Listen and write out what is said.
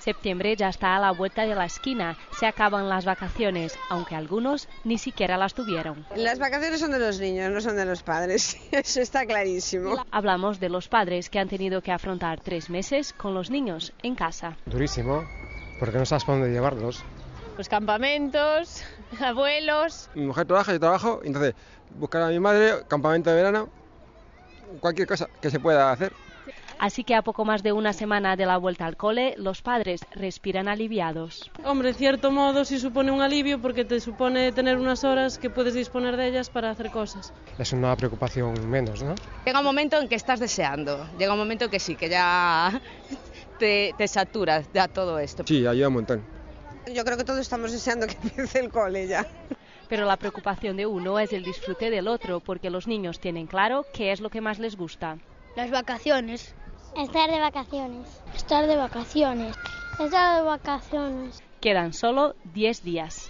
Septiembre ya está a la vuelta de la esquina. Se acaban las vacaciones, aunque algunos ni siquiera las tuvieron. Las vacaciones son de los niños, no son de los padres. Eso está clarísimo. Hablamos de los padres que han tenido que afrontar tres meses con los niños en casa. Durísimo, porque no sabes para dónde llevarlos. Los campamentos, abuelos. Mi mujer trabaja, yo trabajo, entonces buscar a mi madre, campamento de verano, cualquier cosa que se pueda hacer. Así que a poco más de una semana de la vuelta al cole, los padres respiran aliviados. Hombre, en cierto modo sí supone un alivio porque te supone tener unas horas que puedes disponer de ellas para hacer cosas. Es una preocupación menos, ¿no? Llega un momento en que estás deseando, llega un momento que sí, que ya te, te saturas de todo esto. Sí, ayuda un montón. Yo creo que todos estamos deseando que empiece el cole ya. Pero la preocupación de uno es el disfrute del otro, porque los niños tienen claro qué es lo que más les gusta. Las vacaciones. Estar de vacaciones. Estar de vacaciones. Estar de vacaciones. Quedan solo 10 días.